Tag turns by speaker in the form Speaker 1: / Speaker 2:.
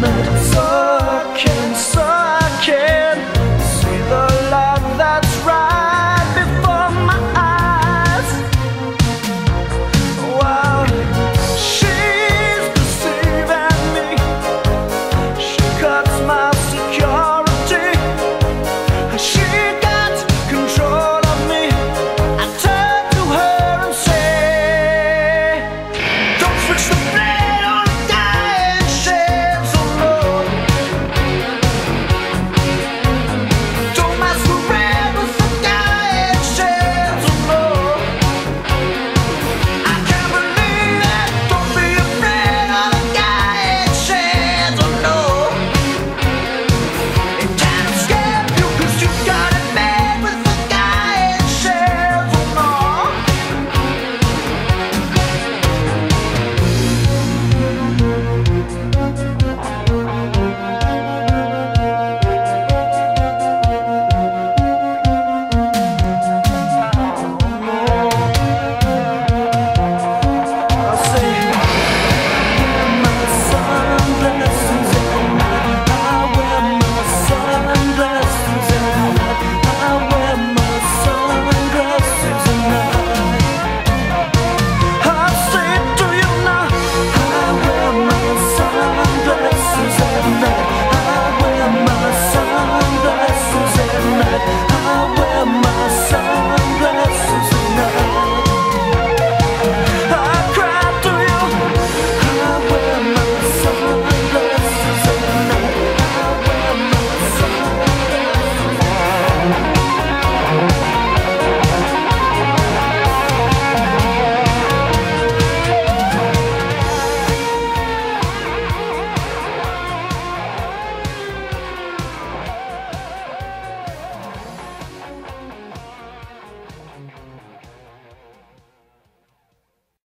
Speaker 1: mad